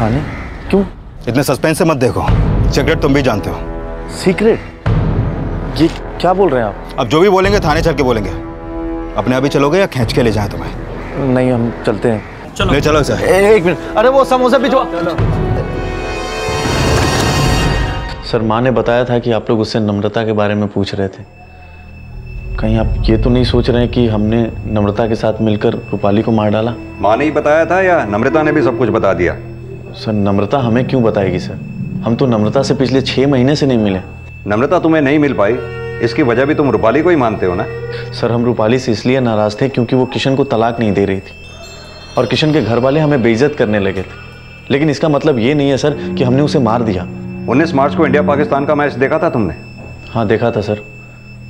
थाने क्यों? इतने सस्पेंस से मत देखो। सिगरेट तुम भी जानते हो। सीक्रेट ये क्या बोल रहे हैं आप? अब जो भी बोलेंगे थाने चल के बोलेंगे। अपने अभी चलोगे या खींच के ले जाए तुम्हें? नहीं हम चलते हैं। ले चलो सर एक मिनट। अरे वो समोसा भिजवा। सर माँ ने बताया था कि आप लोग उससे नम्रता के बारे में पूछ रहे थे। कहीं आप ये तो नहीं सोच रहे हैं कि हमने नम्रता के साथ मिलकर रूपाली को मार डाला? माँ ने ही बताया था या नम्रता ने भी सब कुछ बता दिया? सर नम्रता हमें क्यों बताएगी सर? हम तो नम्रता से पिछले छः महीने से नहीं मिले। नम्रता तुम्हें नहीं मिल पाई इसकी वजह भी तुम रूपाली को ही मानते हो ना? सर हम रूपाली से इसलिए नाराज़ थे क्योंकि वो किशन को तलाक नहीं दे रही थी। और किशन के घर वाले हमें बेइज्जत करने लगे थे। लेकिन इसका मतलब ये नहीं है सर कि हमने उसे मार दिया। उन्नीस मार्च को इंडिया पाकिस्तान का मैच देखा था तुमने? हाँ देखा था सर।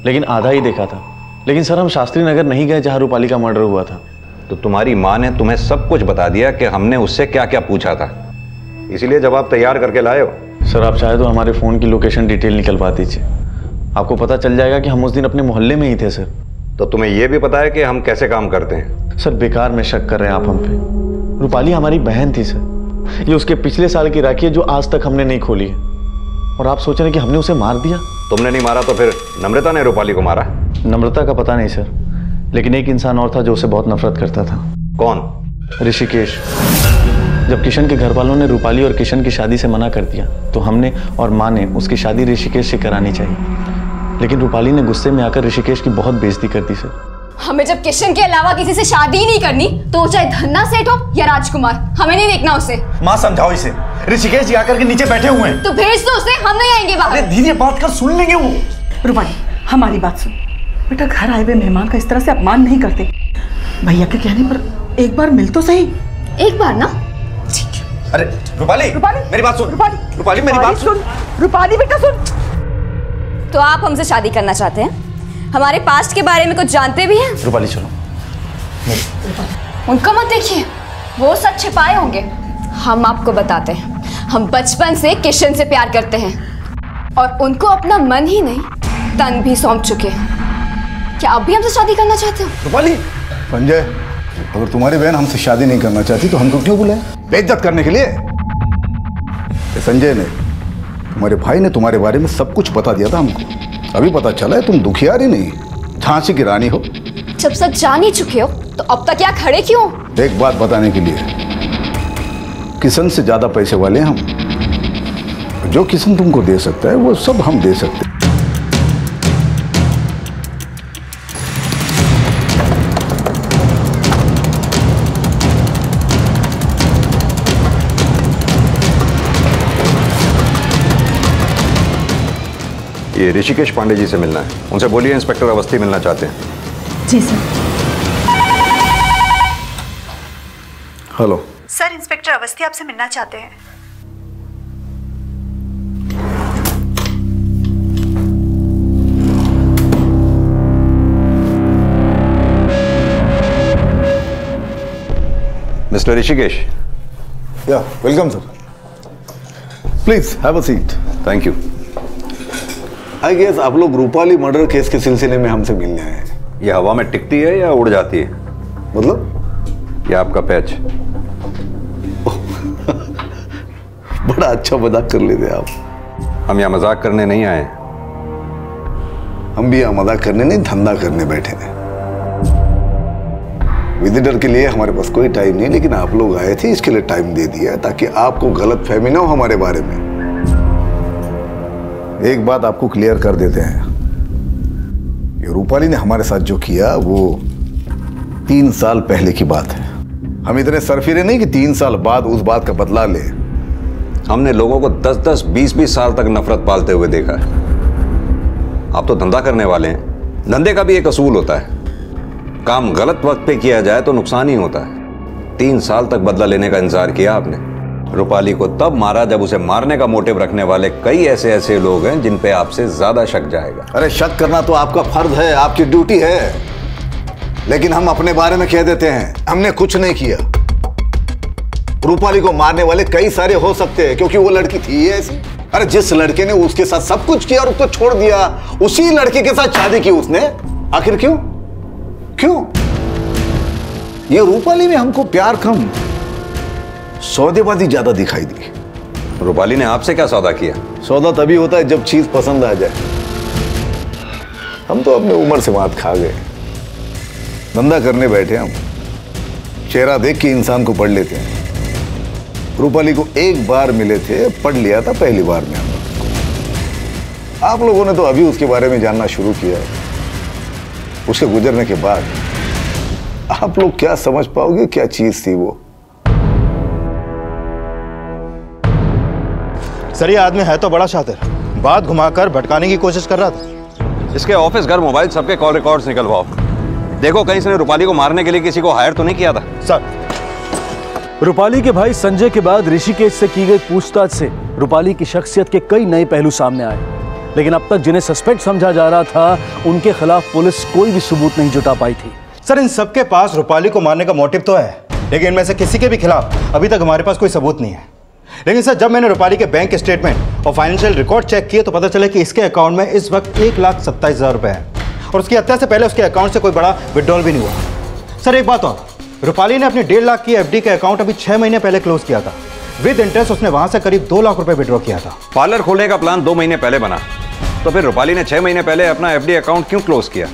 लेकिन आधा ही देखा था। लेकिन सर हम शास्त्री नगर नहीं गए जहाँ रूपाली का मर्डर हुआ था। तो तुम्हारी माँ ने तुम्हें सब कुछ बता दिया कि हमने उससे क्या क्या पूछा था? इसीलिए जब आप तैयार करके लाए हो। सर आप चाहे तो हमारे फ़ोन की लोकेशन डिटेल निकलवा दीजिए। आपको पता चल जाएगा कि हम उस दिन अपने मोहल्ले में ही थे सर। तो तुम्हें यह भी पता है कि हम कैसे काम करते हैं? सर बेकार में शक कर रहे हैं आप हम पे। रूपाली हमारी बहन थी सर। ये उसके पिछले साल की राखी है जो आज तक हमने नहीं खोली है। और आप सोच रहे हैं कि हमने उसे मार दिया? तुमने नहीं मारा तो फिर नम्रता ने रूपाली को मारा? नम्रता का पता नहीं सर। लेकिन एक इंसान और था जो उसे बहुत नफरत करता था। कौन? ऋषिकेश। जब किशन के घर वालों ने रूपाली और किशन की शादी से मना कर दिया तो हमने और माँ ने उसकी शादी ऋषिकेश से करानी चाहिए। लेकिन रूपाली ने गुस्से में आकर ऋषिकेश की बहुत बेइज्जती कर दी सर। हमें जब किशन के अलावा किसी से शादी ही नहीं करनी तो चाहे धन्ना सेठ हो या राजकुमार हमें नहीं देखना उसे। माँ समझाओ इसे। ऋषिकेश जी आकर के नीचे बैठे हुए हैं। तो भेज दो उसे हम नहीं आएँगे बाहर। धीरे बात कर सुन लेंगे वो। रूपाली हमारी बात सुन। बेटा घर आए हुए मेहमान का इस तरह से अपमान नहीं करते। भैया के कहने पर एक बार मिल तो सही। एक बार ना? अरे रूपाली रूपाली मेरी बात सुन। रूपाली रूपाली मेरी बात सुन। रूपाली बेटा सुन। तो आप हमसे शादी करना चाहते हैं? हमारे पास्ट के बारे में कुछ जानते भी हैं? रूपाली चलो उनको मत देखिए। वो सच छिपाए होंगे। हम आपको बताते हैं। हम बचपन से किशन से प्यार करते हैं। और उनको अपना मन ही नहीं तन भी सौंप चुके हैं। क्या आप भी हमसे शादी करना चाहते हो? रूपाली। संजय अगर तुम्हारी बहन हमसे शादी नहीं करना चाहती तो हमको क्यों बुलाए? बेइज्जत करने के लिए। संजय ने तुम्हारे भाई ने तुम्हारे बारे में सब कुछ बता दिया था हमको। अभी पता चला है तुम दुखियार ही नहीं झांसी की रानी हो। जब सच जान ही चुके हो तो अब तक क्या खड़े क्यों? एक बात बताने के लिए किशन से ज़्यादा पैसे वाले हम। जो किशन तुमको दे सकता है वो सब हम दे सकते हैं। ये ऋषिकेश पांडे जी से मिलना है। उनसे बोलिए इंस्पेक्टर अवस्थी मिलना चाहते हैं। जी sir. Hello. Sir inspector Awasthi आपसे मिलना चाहते हैं। Mister Rishikesh. Yeah welcome sir please have a seat thank you I guess आप लोग रूपाली मर्डर केस के सिलसिले में हमसे मिलने आए हैं। ये हवा में टिकती है या उड़ जाती है? मतलब? ये आपका पैच बड़ा अच्छा मज़ाक कर लेते आप। हम यहाँ मज़ाक करने नहीं आए। हम भी यहाँ मज़ाक करने नहीं धंधा करने बैठे हैं। विजिटर के लिए हमारे पास कोई टाइम नहीं लेकिन आप लोग आए थे इसके लिए टाइम दे दिया ताकि आपको गलत फहमी ना हो हमारे बारे में। एक बात आपको क्लियर कर देते हैं। ये रूपाली ने हमारे साथ जो किया, वो तीन साल पहले की बात है। हम इतने सरफिरे नहीं कि तीन साल बाद उस बात का बदला ले। हमने लोगों को दस दस बीस बीस साल तक नफरत पालते हुए देखा है। आप तो धंधा करने वाले हैं। धंधे का भी एक असूल होता है। काम गलत वक्त पे किया जाए तो नुकसान ही होता है। तीन साल तक बदला लेने का इंतज़ार किया आपने। रूपाली को तब मारा जब उसे मारने का मोटिव रखने वाले कई ऐसे ऐसे लोग हैं जिन पे आपसे ज़्यादा शक जाएगा। अरे शक करना तो आपका फ़र्ज़ है, आपकी ड्यूटी है। लेकिन हम अपने बारे में कह देते हैं, हमने कुछ नहीं किया। रूपाली को मारने वाले कई सारे हो सकते हैं, क्योंकि वो लड़की थी ऐसी। अरे जिस लड़के ने उसके साथ सब कुछ किया और उसको छोड़ दिया, उसी लड़के के साथ शादी की उसने। आखिर क्यों? क्यों? ये रूपाली में हमको प्यार कम सौदेबाजी ज़्यादा दिखाई दी। रूपाली ने आपसे क्या सौदा किया? सौदा तभी होता है जब चीज़ पसंद आ जाए। हम तो अपने उम्र से मात खा गए। धंधा करने बैठे हम। चेहरा देख के इंसान को पढ़ लेते हैं। रूपाली को एक बार मिले थे पढ़ लिया था पहली बार में हमने। आप लोगों ने तो अभी उसके बारे में जानना शुरू किया है। उसके गुजरने के बाद आप लोग क्या समझ पाओगे क्या चीज़ थी वो? सर ये आदमी है तो बड़ा शातिर। बात घुमाकर भटकाने की कोशिश कर रहा था। इसके ऑफ़िस घर मोबाइल सबके कॉल रिकॉर्ड्स निकलवाओ। देखो कहीं इसने रूपाली को मारने के लिए किसी को हायर तो नहीं किया था। सर। रूपाली के भाई संजय के बाद ऋषिकेश से की गई पूछताछ से रूपाली की शख्सियत के कई नए पहलू सामने आए। लेकिन अब तक जिन्हें सस्पेक्ट समझा जा रहा था उनके खिलाफ पुलिस कोई भी सबूत नहीं जुटा पाई थी। सर इन सबके पास रूपाली को मारने का मोटिव तो है लेकिन इनमें से किसी के भी खिलाफ अभी तक हमारे पास कोई सबूत नहीं है। लेकिन सर जब मैंने रूपाली के बैंक स्टेटमेंट और फाइनेंशियल रिकॉर्ड चेक किए तो पता चला कि इसके अकाउंट में इस वक्त एक लाख सत्ताईस हज़ार रुपए है। और उसकी हत्या से पहले उसके अकाउंट से कोई बड़ा विड्रॉल भी नहीं हुआ। सर एक बात और। रूपाली ने अपनी डेढ़ लाख की एफडी का अकाउंट अभी छह महीने पहले क्लोज किया था। विद इंटरेस्ट उसने वहाँ से करीब दो लाख रुपए विड्रॉ किया था। पार्लर खोलने का प्लान दो महीने पहले बना। तो फिर रूपाली ने छह महीने पहले अपना एफडी अकाउंट क्यों क्लोज किया?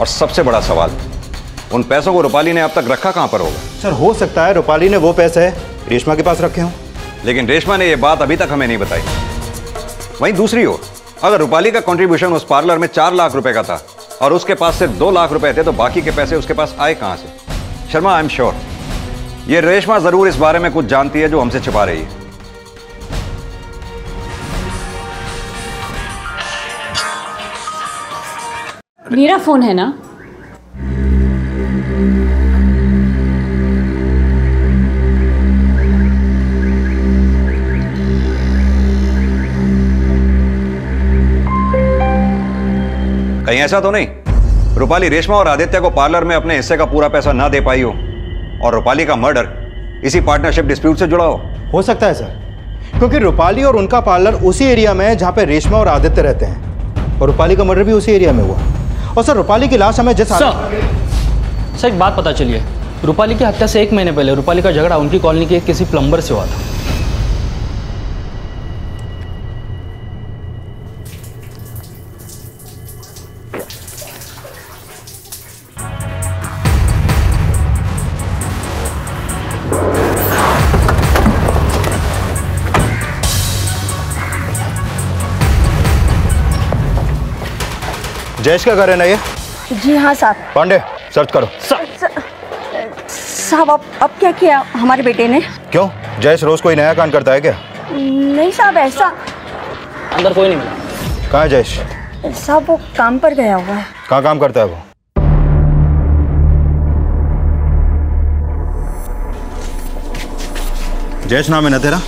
और सबसे बड़ा सवाल उन पैसों को रूपाली ने अब तक रखा कहाँ पर होगा? सर हो सकता है रूपाली ने वो पैसे रेशमा के पास रखे हों। लेकिन रेशमा ने यह बात अभी तक हमें नहीं बताई। वहीं दूसरी ओर, अगर रूपाली का कंट्रीब्यूशन उस पार्लर में चार लाख रुपए का था और उसके पास सिर्फ़ दो लाख रुपए थे तो बाकी के पैसे उसके पास आए कहाँ से? शर्मा आई एम श्योर ये रेशमा ज़रूर इस बारे में कुछ जानती है जो हमसे छिपा रही है। मेरा फ़ोन है ना? कहीं ऐसा तो नहीं। रूपाली रेशमा और आदित्य को पार्लर में अपने हिस्से का पूरा पैसा ना दे पाई हो। और रूपाली का मर्डर इसी पार्टनरशिप डिस्प्यूट से जुड़ा हो। हो सकता है सर क्योंकि रूपाली और उनका पार्लर उसी एरिया में है जहाँ पे रेशमा और आदित्य रहते हैं। और रूपाली का मर्डर भी उसी एरिया में हुआ। और सर रूपाली की लाश हमें जिस सर सर एक बात पता चलिए रूपाली की हत्या से एक महीने पहले रूपाली का झगड़ा उनकी कॉलोनी के किसी प्लम्बर से हुआ था। जयेश का घर है ना ये? जी हाँ साहब पांडे सर्च करो। साहब अब अब क्या किया हमारे बेटे ने? क्यों? जयेश रोज कोई नया कांड करता है क्या? नहीं साहब ऐसा अंदर कोई नहीं मिला। कहाँ है जयेश? साहब वो काम पर गया हुआ है। कहाँ काम करता है वो? जयेश नाम है ना तेरा?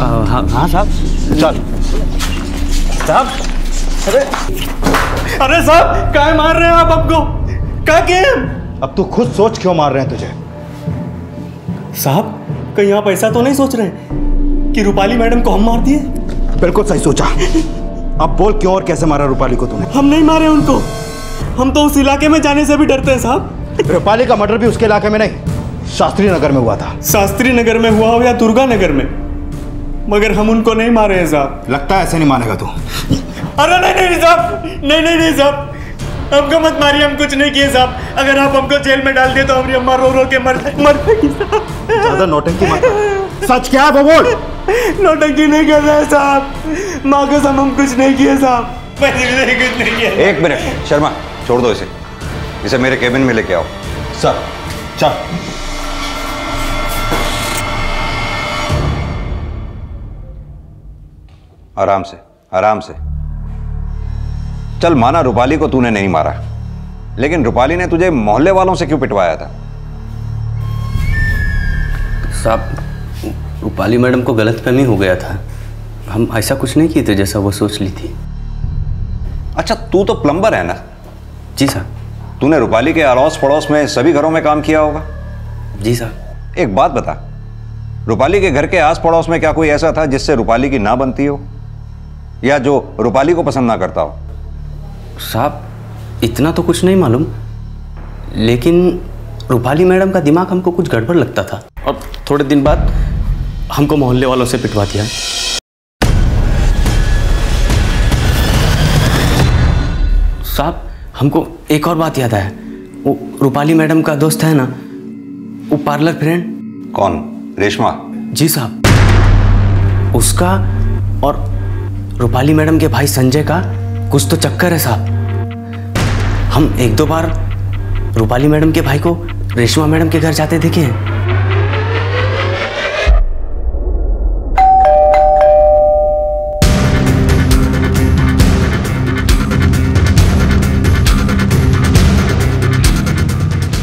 हाँ हाँ साहब। चल। साहब अरे। अरे साहब काय मार रहे हैं आप हमको क्या गेम अब तू खुद सोच क्यों मार रहे हैं तुझे? साहब कहीं आप ऐसा तो नहीं सोच रहे कि रूपाली मैडम को हम मार दिए? बिल्कुल सही सोचा। अब बोल क्यों और कैसे मारा रूपाली को तूने? हम नहीं मारे उनको। हम तो उस इलाके में जाने से भी डरते हैं साहब। रूपाली का मर्डर भी उसके इलाके में नहीं शास्त्री नगर में हुआ था। शास्त्री नगर में हुआ हो या दुर्गा नगर में? मगर हम उनको नहीं मारे हैं साहब। लगता है ऐसे नहीं मानेगा तू। अरे नहीं नहीं साहब। नहीं नहीं नहीं साहब। हमको मत मारिए हम कुछ नहीं किए साहब। अगर आप हमको जेल में डाल दिए तो हमारी अम्मा रो रो के मर मर ज़्यादा नौटंकी मत सच क्या है वो बोल? नौटंकी नहीं कर रहे हैं साहब। माँ कसम हम कुछ नहीं किए साहब। मैंने भी नहीं कुछ नहीं किया। एक मिनट शर्मा छोड़ दो इसे। इसे मेरे केबिन में लेके आओ। सर चल। आराम से आराम से। चल माना रूपाली को तूने नहीं मारा। लेकिन रूपाली ने तुझे मोहल्ले वालों से क्यों पिटवाया था? साहब रूपाली मैडम को गलत फहमी हो गया था। हम ऐसा कुछ नहीं किए थे जैसा वो सोच ली थी। अच्छा तू तो प्लम्बर है ना? जी साहब तूने रूपाली के अड़ोस पड़ोस में सभी घरों में काम किया होगा। जी साहब एक बात बता रूपाली के घर के आस पड़ोस में क्या कोई ऐसा था जिससे रूपाली की ना बनती हो? या जो रूपाली को पसंद ना करता हो? साहब इतना तो कुछ नहीं मालूम लेकिन रूपाली मैडम का दिमाग हमको कुछ गड़बड़ लगता था। और थोड़े दिन बाद हमको मोहल्ले वालों से पिटवा दिया। साहब हमको एक और बात याद आया। वो रूपाली मैडम का दोस्त है ना? वो पार्लर फ्रेंड? कौन? रेशमा? जी साहब। उसका और रूपाली मैडम के भाई संजय का कुछ तो चक्कर है साहब। हम एक दो बार रूपाली मैडम के भाई को रेशमा मैडम के घर जाते देखे हैं।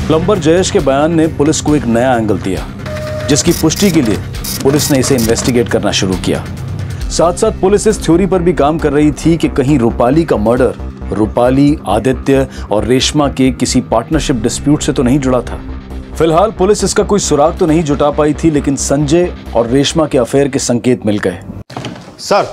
प्लम्बर जयेश के बयान ने पुलिस को एक नया एंगल दिया, जिसकी पुष्टि के लिए पुलिस ने इसे इन्वेस्टिगेट करना शुरू किया। साथ साथ पुलिस इस थ्योरी पर भी काम कर रही थी कि कहीं रूपाली का मर्डर रूपाली आदित्य और रेशमा के किसी पार्टनरशिप डिस्प्यूट से तो नहीं जुड़ा था। फ़िलहाल पुलिस इसका कोई सुराग तो नहीं जुटा पाई थी लेकिन संजय और रेशमा के अफेयर के संकेत मिल गए। सर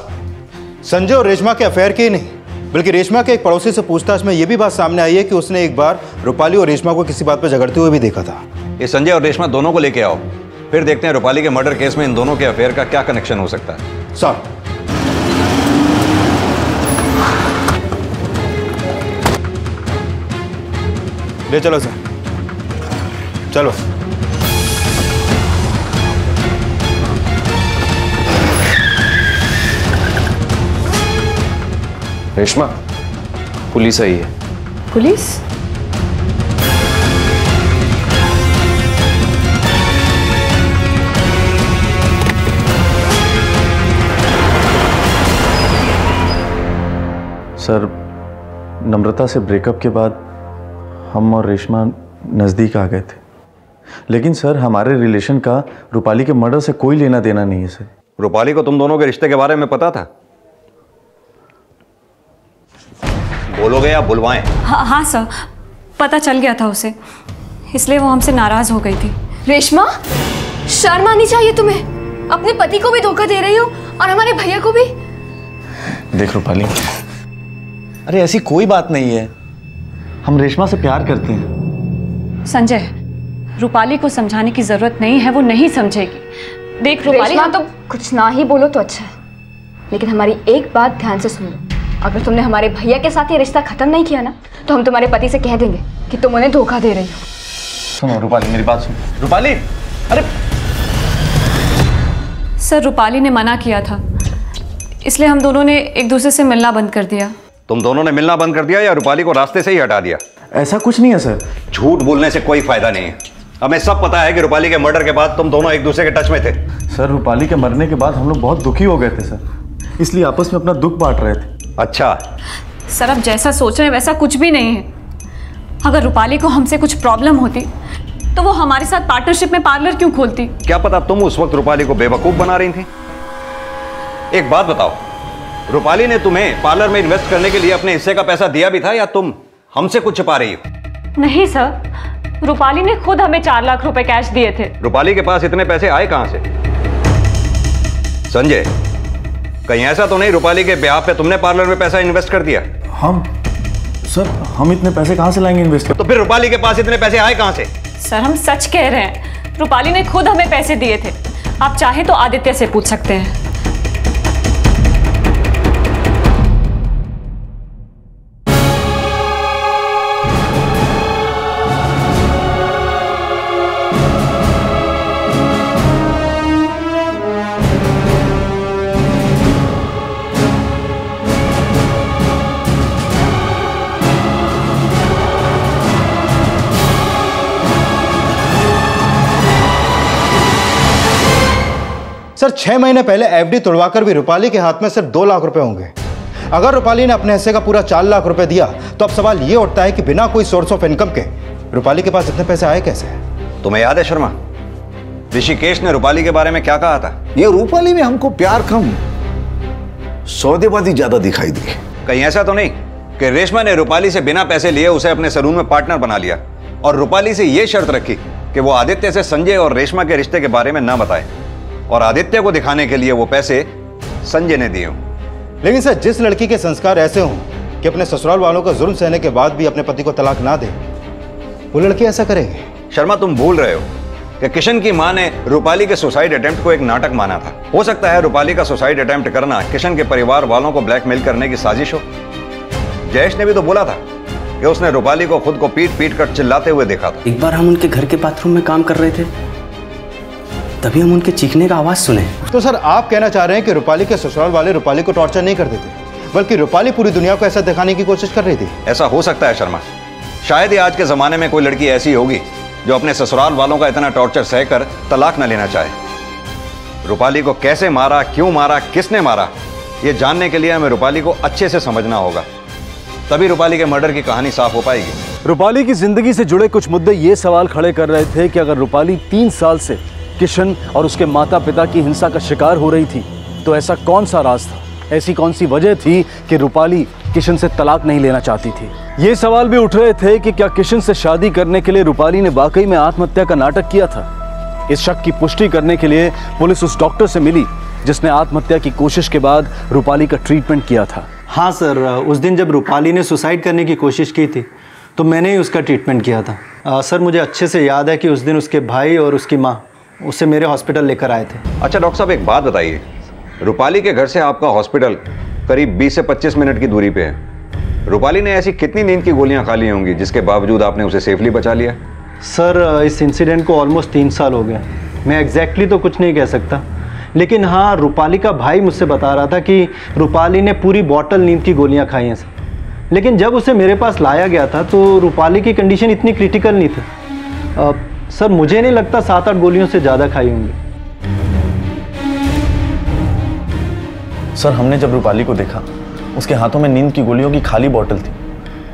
संजय और रेशमा के अफेयर के ही नहीं बल्कि रेशमा के एक पड़ोसी से पूछताछ में यह भी बात सामने आई है कि उसने एक बार रूपाली और रेशमा को किसी बात पर झगड़ते हुए भी देखा था। ये संजय और रेशमा दोनों को लेके आओ फिर देखते हैं रूपाली के मर्डर केस में इन दोनों के अफेयर का क्या कनेक्शन हो सकता है। सर। ले चलो सर। चलो। रेशमा पुलिस आई है। पुलिस? सर नम्रता से ब्रेकअप के बाद हम और रेशमा नज़दीक आ गए थे। लेकिन सर हमारे रिलेशन का रूपाली के मर्डर से कोई लेना देना नहीं है सर। रूपाली को तुम दोनों के रिश्ते के बारे में पता था? बोलोगे या बुलवाएँ? हाँ हाँ सर। पता चल गया था उसे। इसलिए वो हमसे नाराज़ हो गई थी। रेशमा? शर्म आनी चाहिए तुम्हें? अपने पति को भी धोखा दे रही हो और हमारे भैया को भी? देख रूपाली अरे ऐसी कोई बात नहीं है। हम रेशमा से प्यार करते हैं। संजय रूपाली को समझाने की ज़रूरत नहीं है वो नहीं समझेगी। देख रूपाली हाँ तो कुछ ना ही बोलो तो अच्छा है। लेकिन हमारी एक बात ध्यान से सुनो। अगर तुमने हमारे भैया के साथ ये रिश्ता खत्म नहीं किया ना तो हम तुम्हारे पति से कह देंगे कि तुम उन्हें धोखा दे रही हो। सुनो रूपाली मेरी बात सुनो। रूपाली अरे सर रूपाली ने मना किया था। इसलिए हम दोनों ने एक दूसरे से मिलना बंद कर दिया। तुम दोनों ने मिलना बंद कर दिया या रूपाली को रास्ते से ही हटा दिया? ऐसा कुछ नहीं है सर। झूठ बोलने से कोई फ़ायदा नहीं है। हमें सब पता है कि रूपाली के मर्डर के बाद तुम दोनों एक दूसरे के टच में थे। सर रूपाली के मरने के बाद हम लोग बहुत दुखी हो गए थे सर। इसलिए आपस में अपना दुख बांट रहे थे। अच्छा। सर अब जैसा सोच रहे हैं वैसा कुछ भी नहीं है। अगर रूपाली को हमसे कुछ प्रॉब्लम होती तो वो हमारे साथ पार्टनरशिप में पार्लर क्यों खोलती? क्या पता तुम उस वक्त रूपाली को बेवकूफ़ बना रही थी? एक बात बताओ रूपाली ने तुम्हें पार्लर में इन्वेस्ट करने के लिए अपने हिस्से का पैसा दिया भी था या तुम हमसे कुछ छिपा रही हो? नहीं सर। रूपाली ने खुद हमें चार लाख रुपए कैश दिए थे। रूपाली के पास इतने पैसे आए कहाँ से? संजय कहीं ऐसा तो नहीं रूपाली के ब्याह पे तुमने पार्लर में पैसा इन्वेस्ट कर दिया? हम सर हम इतने पैसे कहाँ से लाएँगे इन्वेस्ट तो फिर रूपाली के पास इतने पैसे आए कहाँ से? सर हम सच कह रहे हैं। रूपाली ने खुद हमें पैसे दिए थे। आप चाहे तो आदित्य से पूछ सकते हैं। सर छह महीने पहले एफडी तुड़वाकर भी रूपाली के हाथ में सिर्फ़ दो लाख रुपए होंगे। अगर रूपाली ने अपने हिस्से का पूरा चार लाख रुपए दिया तो अब सवाल ये उठता है कि बिना कोई सोर्स ऑफ़ इनकम के रूपाली के पास इतने पैसे आए कैसे? तुम्हें याद है शर्मा? ऋषिकेश ने रूपाली के बारे में क्या कहा था? ये रूपाली में हमको प्यार कम सौदेबाजी ज़्यादा दिखाई दी। कहीं ऐसा तो नहीं कि रेशमा ने रूपाली से बिना पैसे लिए उसे अपने सलून में पार्टनर बना लिया और रूपाली से यह शर्त रखी कि वो आदित्य से संजय और रेशमा के रिश्ते के बारे में ना बताए। और आदित्य को दिखाने के लिए वो पैसे संजय ने दिए हों। लेकिन सर जिस लड़की के संस्कार ऐसे हों कि अपने ससुराल वालों का जुर्म सहने के बाद भी अपने पति को तलाक ना दे वो लड़की ऐसा करेगी? शर्मा तुम भूल रहे हो कि किशन की माँ ने रूपाली के सुसाइड अटेम्प्ट को एक नाटक माना था। हो सकता है रूपाली का सुसाइड अटेम्प्ट करना किशन के परिवार वालों को ब्लैकमेल करने की साजिश हो। जयेश ने भी तो बोला था कि उसने रूपाली को खुद को पीट पीट कर चिल्लाते हुए देखा था। एक बार हम उनके घर के बाथरूम में काम कर रहे थे। तभी हम उनके चीखने का आवाज़ सुने। तो सर आप कहना चाह रहे हैं कि रूपाली के ससुराल वाले रूपाली को टॉर्चर नहीं करते थे बल्कि रूपाली पूरी दुनिया को ऐसा दिखाने की कोशिश कर रही थी? ऐसा हो सकता है शर्मा। शायद ही आज के जमाने में कोई लड़की ऐसी होगी जो अपने ससुराल वालों का इतना टॉर्चर सहकर तलाक न लेना चाहे। रूपाली को कैसे मारा क्यों मारा किसने मारा ये जानने के लिए हमें रूपाली को अच्छे से समझना होगा। तभी रूपाली के मर्डर की कहानी साफ़ हो पाएगी। रूपाली की ज़िंदगी से जुड़े कुछ मुद्दे ये सवाल खड़े कर रहे थे कि अगर रूपाली तीन साल से किशन और उसके माता पिता की हिंसा का शिकार हो रही थी। तो ऐसा कौन सा राज था? ऐसी कौन सी वजह थी कि रूपाली किशन से तलाक नहीं लेना चाहती थी? ये सवाल भी उठ रहे थे कि क्या किशन से शादी करने के लिए रूपाली ने वाकई में आत्महत्या का नाटक किया था? इस शक की पुष्टि करने के लिए पुलिस उस डॉक्टर से मिली जिसने आत्महत्या की कोशिश के बाद रूपाली का ट्रीटमेंट किया था। हाँ सर उस दिन जब रूपाली ने सुसाइड करने की कोशिश की थी तो मैंने ही उसका ट्रीटमेंट किया था। आ, सर मुझे अच्छे से याद है कि उस दिन उसके भाई और उसकी माँ उसे मेरे हॉस्पिटल लेकर आए थे। अच्छा डॉक्टर साहब एक बात बताइए। रूपाली के घर से आपका हॉस्पिटल करीब 20 से 25 मिनट की दूरी पे है। रूपाली ने ऐसी कितनी नींद की गोलियाँ खा ली होंगी जिसके बावजूद आपने उसे सेफली बचा लिया? सर इस इंसिडेंट को ऑलमोस्ट तीन साल हो गए। मैं एग्जैक्टली तो कुछ नहीं कह सकता। लेकिन हाँ रूपाली का भाई मुझसे बता रहा था कि रूपाली ने पूरी बॉटल नींद की गोलियाँ खाई हैं सर लेकिन जब उसे मेरे पास लाया गया था तो रूपाली की कंडीशन इतनी क्रिटिकल नहीं थी। सर मुझे नहीं लगता सात आठ गोलियों से ज़्यादा खाई होंगी। सर हमने जब रूपाली को देखा उसके हाथों में नींद की गोलियों की खाली बोतल थी।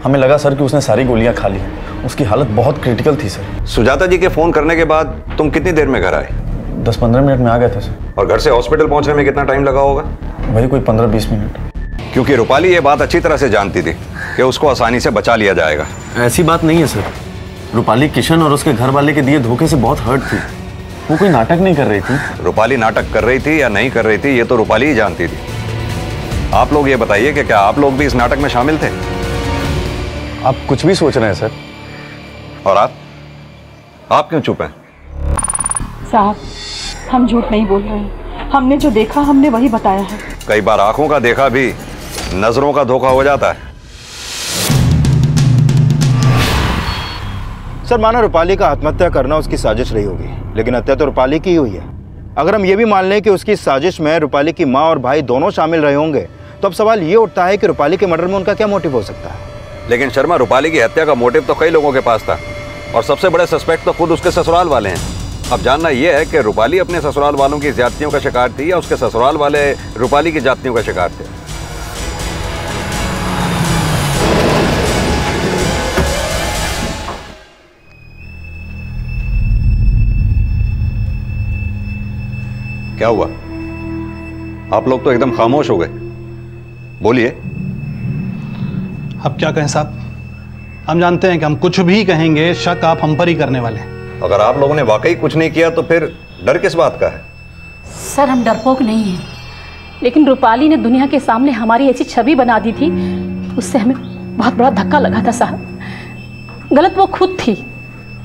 हमें लगा सर कि उसने सारी गोलियाँ खा ली उसकी हालत बहुत क्रिटिकल थी सर। सुजाता जी के फ़ोन करने के बाद तुम कितनी देर में घर आए? दस पंद्रह मिनट में आ गए थे सर। और घर से हॉस्पिटल पहुँचने में कितना टाइम लगा होगा? वही कोई पंद्रह बीस मिनट। क्योंकि रूपाली ये बात अच्छी तरह से जानती थी कि उसको आसानी से बचा लिया जाएगा। ऐसी बात नहीं है सर। रूपाली किशन और उसके घर वाले के दिए धोखे से बहुत हर्ट थी। वो कोई नाटक नहीं कर रही थी। रूपाली नाटक कर रही थी या नहीं कर रही थी ये तो रूपाली ही जानती थी। आप लोग ये बताइए कि क्या आप लोग भी इस नाटक में शामिल थे? आप कुछ भी सोच रहे हैं सर। और आप? आप क्यों चुप हैं? साहब हम झूठ नहीं बोल रहे हैं। हमने जो देखा हमने वही बताया है। कई बार आँखों का देखा भी नज़रों का धोखा हो जाता है। सर माना रूपाली का आत्महत्या करना उसकी साजिश रही होगी, लेकिन हत्या तो रूपाली की हुई है। अगर हम ये भी मान लें कि उसकी साजिश में रूपाली की माँ और भाई दोनों शामिल रहे होंगे तो अब सवाल ये उठता है कि रूपाली के मर्डर में उनका क्या मोटिव हो सकता है? लेकिन शर्मा, रूपाली की हत्या का मोटिव तो कई लोगों के पास था, और सबसे बड़े सस्पेक्ट तो खुद उसके ससुराल वाले हैं। अब जानना यह है कि रूपाली अपने ससुराल वालों की जातियों का शिकार थी या उसके ससुराल वाले रूपाली की जातियों का शिकार थे? क्या हुआ? आप लोग तो एकदम खामोश हो गए। बोलिए। अब क्या कहें साहब? हम जानते हैं कि हम कुछ भी कहेंगे शक आप हम पर ही करने वाले हैं। अगर आप लोगों ने वाकई कुछ नहीं किया तो फिर डर किस बात का है? सर हम डरपोक नहीं हैं। लेकिन रूपाली ने दुनिया के सामने हमारी ऐसी छवि बना दी थी उससे हमें बहुत बड़ा धक्का लगा था साहब। गलत वो खुद थी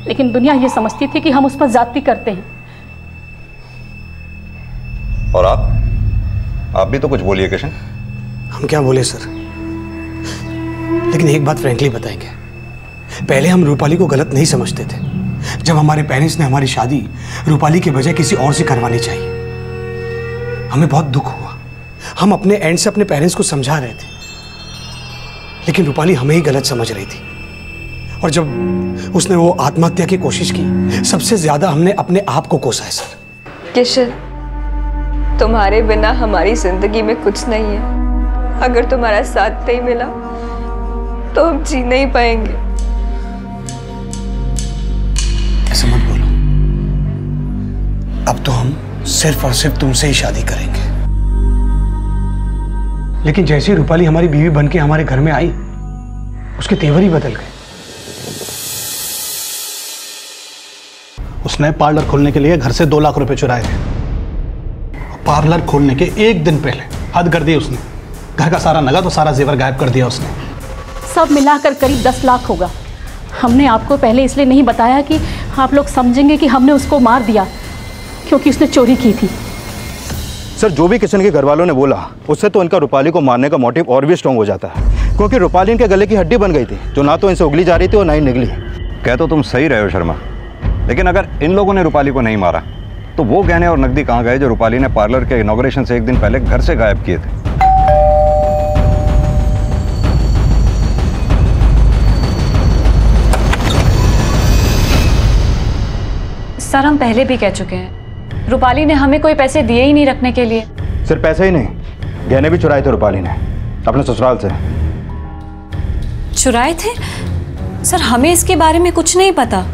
लेकिन दुनिया ये समझती थी कि हम उस पर जाति करते हैं। और आप? आप भी तो कुछ बोलिए किशन हम क्या बोले सर? लेकिन एक बात फ्रेंकली बताएँगे। पहले हम रूपाली को गलत नहीं समझते थे। जब हमारे पेरेंट्स ने हमारी शादी रूपाली के बजाय किसी और से करवानी चाहिए। हमें बहुत दुख हुआ। हम अपने एंड से अपने पेरेंट्स को समझा रहे थे। लेकिन रूपाली हमें ही गलत समझ रही थी। और जब उसने वो आत्महत्या की कोशिश की सबसे ज़्यादा हमने अपने आप को कोसा है सर। किशन तुम्हारे बिना हमारी ज़िंदगी में कुछ नहीं है। अगर तुम्हारा साथ नहीं मिला तो हम जी नहीं पाएँगे। ऐसे मत बोलो। अब तो हम सिर्फ़ और सिर्फ़ तुमसे ही शादी करेंगे। लेकिन जैसे ही रूपाली हमारी बीवी बन के हमारे घर में आई, उसके तेवर ही बदल गए। उसने पार्लर खोलने के लिए घर से दो लाख रुपए चुराए थे। पार्लर खोलने के एक दिन पहले हद कर दी उसने। घर का सारा नगद और सारा जेवर गायब कर दिया उसने। सब मिलाकर करीब दस लाख होगा। हमने आपको पहले इसलिए नहीं बताया कि आप लोग समझेंगे कि हमने उसको मार दिया क्योंकि उसने चोरी की थी। सर जो भी किशन के घर वालों ने बोला उससे तो इनका रूपाली को मारने का मोटिव और भी स्ट्रांग हो जाता है। क्योंकि रूपाली इनके गले की हड्डी बन गई थी जो ना तो इनसे उगली जा रही थी और ना ही निकली। कह तो तुम सही रहे हो शर्मा। लेकिन अगर इन लोगों ने रूपाली को नहीं मारा तो वो गहने और नकदी कहाँ गए जो रूपाली ने पार्लर के इनोग्रेशन से एक दिन पहले घर से गायब किए थे? सर हम पहले भी कह चुके हैं। रूपाली ने हमें कोई पैसे दिए ही नहीं रखने के लिए। सिर्फ़ पैसे ही नहीं गहने भी चुराए थे रूपाली ने अपने ससुराल से। चुराए थे? सर हमें इसके बारे में कुछ नहीं पता।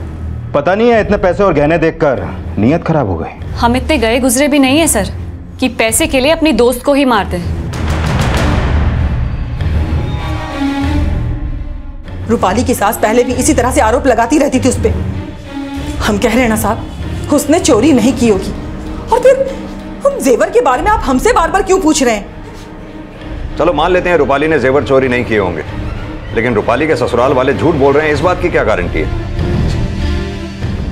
पता नहीं है इतने पैसे और गहने देखकर नीयत खराब हो गई। हम इतने गए गुजरे भी नहीं है सर कि पैसे के लिए अपनी दोस्त को ही मार दे। रूपाली की सास पहले भी इसी तरह से आरोप लगाती रहती थी उस पर हम कह रहे हैं ना साहब उसने चोरी नहीं की होगी। और फिर हम जेवर के बारे में आप हमसे बार बार क्यों पूछ रहे हैं? चलो मान लेते हैं रूपाली ने जेवर चोरी नहीं किए होंगे। लेकिन रूपाली के ससुराल वाले झूठ बोल रहे हैं इस बात की क्या गारंटी है?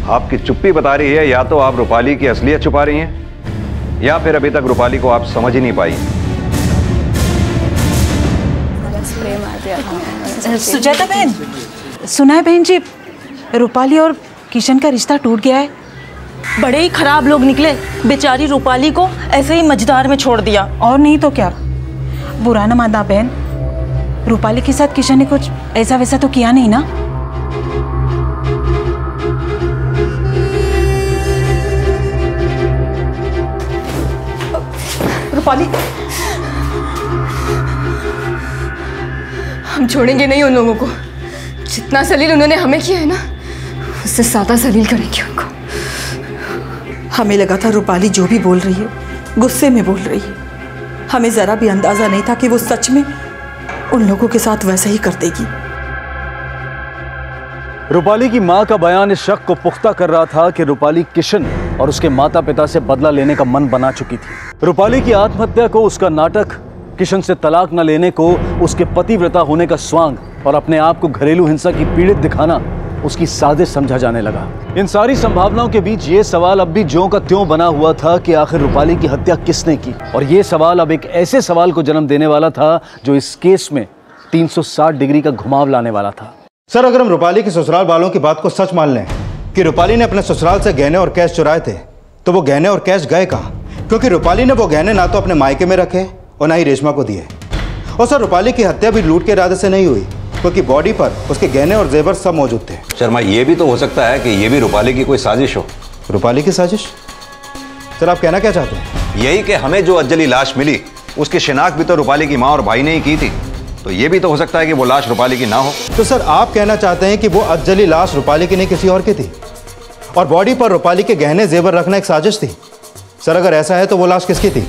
आपकी चुप्पी बता रही है या तो आप रूपाली की असलियत छुपा रही हैं या फिर अभी तक रूपाली को आप समझ ही नहीं पाई। सुजाता बहन सुना है बहन जी रूपाली और किशन का रिश्ता टूट गया है। बड़े ही खराब लोग निकले बेचारी रूपाली को ऐसे ही मझदार में छोड़ दिया। और नहीं तो क्या? बुरा ना माना बहन रूपाली के साथ किशन ने कुछ ऐसा वैसा तो किया नहीं ना? रूपाली हम छोड़ेंगे नहीं उन लोगों को। जितना सलील उन्होंने हमें किया है ना, उससे ज़्यादा सलील करेंगे उनको। हमें लगा था रूपाली जो भी बोल रही है, गुस्से में बोल रही है। हमें जरा भी अंदाज़ा नहीं था कि वो सच में उन लोगों के साथ वैसा ही कर देगी। रूपाली की माँ का बयान इस शक को पुख्ता कर रहा था कि रूपाली किशन और उसके माता पिता से बदला लेने का मन बना चुकी थी। रूपाली की आत्महत्या को उसका नाटक, किशन से तलाक न लेने को, उसके पतिव्रता होने का स्वांग और अपने आप को घरेलू हिंसा की पीड़ित दिखाना उसकी साजिश समझा जाने लगा। इन सारी संभावनाओं के बीच ये सवाल अब भी ज्यों का त्यों बना हुआ था कि आखिर रूपाली की हत्या किसने की। और ये सवाल अब एक ऐसे सवाल को जन्म देने वाला था जो इस केस में 360 डिग्री का घुमाव लाने वाला था। सर, अगर हम रूपाली के ससुराल वालों की बात को सच मान लें कि रूपाली ने अपने ससुराल से गहने और कैश चुराए थे तो वो गहने और कैश गए कहाँ? क्योंकि रूपाली ने वो गहने ना तो अपने मायके में रखे और ना ही रेशमा को दिए। और सर रूपाली की हत्या भी लूट के इरादे से नहीं हुई क्योंकि बॉडी पर उसके गहने और जेवर सब मौजूद थे। शर्मा ये भी तो हो सकता है कि ये भी रूपाली की कोई साजिश हो। रूपाली की साजिश? सर आप कहना क्या चाहते हैं? यही कि हमें जो अज्जली लाश मिली उसकी शिनाख्त भी तो रूपाली की माँ और भाई ने ही की थी। तो ये भी तो हो सकता है कि वो लाश रूपाली की ना हो। तो सर आप कहना चाहते हैं कि वो अज्जली लाश रूपाली की नहीं किसी और की थी? और बॉडी पर रूपाली के गहने जेवर रखना एक साजिश थी? सर अगर ऐसा है तो वो लाश किसकी थी?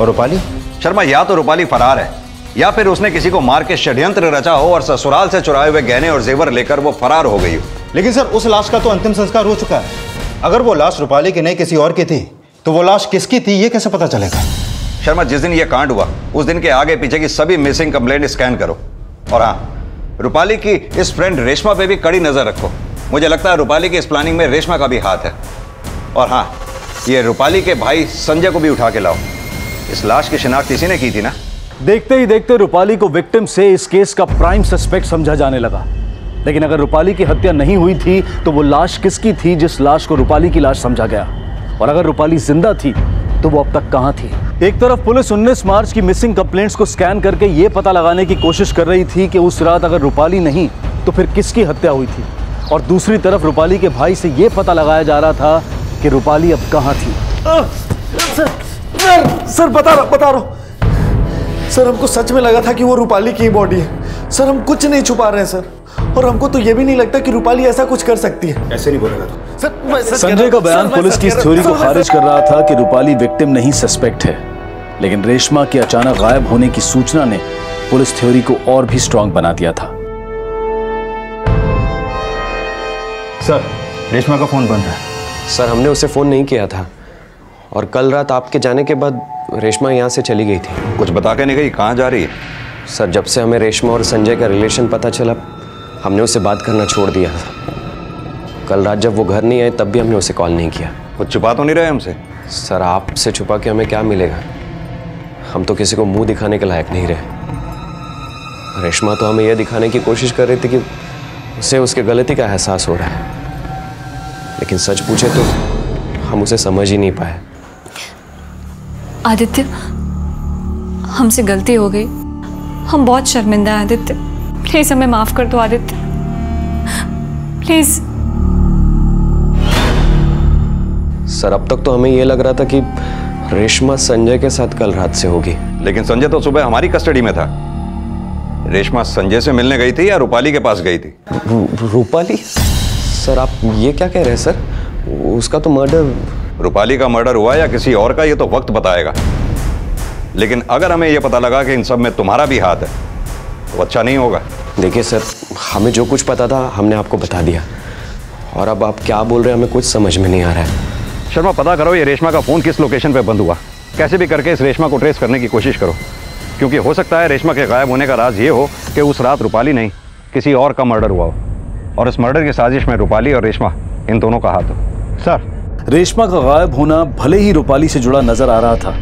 और रूपाली? शर्मा या तो रूपाली फरार है या फिर उसने किसी को मार के षड्यंत्र रचा हो और ससुराल से चुराए हुए गहने और जेवर लेकर वो फरार हो गई हो। लेकिन सर उस लाश का तो अंतिम संस्कार हो चुका है। अगर वो लाश रूपाली की नहीं किसी और की थी तो वो लाश किसकी थी ये कैसे पता चलेगा? शर्मा जिस दिन ये कांड हुआ उस दिन के आगे पीछे की सभी मिसिंग कंप्लेंट स्कैन करो। और हाँ रूपाली की इस फ्रेंड रेशमा पे भी कड़ी नज़र रखो। मुझे लगता है रूपाली की इस प्लानिंग में रेशमा का भी हाथ है। और हाँ ये रूपाली के भाई संजय को भी उठा के लाओ। इस लाश की शिनाख्त इसी ने की थी ना? देखते ही देखते रूपाली को विक्टिम से इस केस का प्राइम सस्पेक्ट समझा जाने लगा। लेकिन अगर रूपाली की हत्या नहीं हुई थी तो वो लाश किसकी थी जिस लाश को रूपाली की लाश समझा गया? और अगर रूपाली ज़िंदा थी तो वो अब तक कहाँ थी? एक तरफ़ पुलिस 19 मार्च की मिसिंग कंप्लेंट्स को स्कैन करके ये पता लगाने की कोशिश कर रही थी कि उस रात अगर रूपाली नहीं तो फिर किसकी हत्या हुई थी? और दूसरी तरफ़ रूपाली के भाई से ये पता लगाया जा रहा था कि रूपाली अब कहाँ थी? सर सर सर बता रहा बता रहा सर हमको सच में लगा था कि वो रूपाली की बॉडी है। सर हम कुछ नहीं छुपा रहे हैं सर। और हमको तो ये भी नहीं लगता कि रूपाली ऐसा कुछ कर सकती है। ऐसे नहीं बोलेगा तो। सर संजय का बयान सर, पुलिस की इस थ्योरी को खारिज कर रहा था कि रूपाली विक्टिम नहीं सस्पेक्ट है। लेकिन रेशमा के अचानक गायब होने की सूचना ने पुलिस थ्योरी को और भी स्ट्रांग बना दिया था। सर रेशमा का फ़ोन बंद है। सर हमने उसे फ़ोन नहीं किया था। और कल रात आपके जाने के बाद रेशमा यहाँ से चली गई थी। कुछ बता के नहीं गई? कहाँ जा रही है? सर जब से हमें रेशमा और संजय का रिलेशन पता चला हमने उसे बात करना छोड़ दिया था। कल रात जब वो घर नहीं आए तब भी हमने उसे कॉल नहीं किया। वो छुपा तो नहीं रहे हमसे? सर आपसे छुपा के हमें क्या मिलेगा? हम तो किसी को मुँह दिखाने के लायक नहीं रहे। रेशमा तो हमें यह दिखाने की कोशिश कर रही थी कि उसे उसके गलती का एहसास हो रहा है। लेकिन सच पूछे तो हम उसे समझ ही नहीं पाए। आदित्य हमसे गलती हो गई। हम बहुत शर्मिंदा हैं आदित्य। प्लीज़ हमें माफ़ कर दो आदित्य। प्लीज़ सर अब तक तो हमें यह लग रहा था कि रेशमा संजय के साथ कल रात से होगी। लेकिन संजय तो सुबह हमारी कस्टडी में था। रेशमा संजय से मिलने गई थी या रूपाली के पास गई थी? रूपाली? सर आप ये क्या कह रहे हैं सर? उसका तो मर्डर रूपाली का मर्डर हुआ या किसी और का ये तो वक्त बताएगा। लेकिन अगर हमें यह पता लगा कि इन सब में तुम्हारा भी हाथ है तो अच्छा नहीं होगा। देखिए सर हमें जो कुछ पता था हमने आपको बता दिया। और अब आप क्या बोल रहे हैं हमें कुछ समझ में नहीं आ रहा है। शर्मा पता करो ये रेशमा का फ़ोन किस लोकेशन पे बंद हुआ। कैसे भी करके इस रेशमा को ट्रेस करने की कोशिश करो। क्योंकि हो सकता है रेशमा के गायब होने का राज ये हो कि उस रात रूपाली नहीं किसी और का मर्डर हुआ हो। और इस मर्डर की साजिश में रूपाली और रेशमा इन दोनों का हाथ हो। सर। रेशमा का गायब होना भले ही रूपाली से जुड़ा नज़र आ रहा था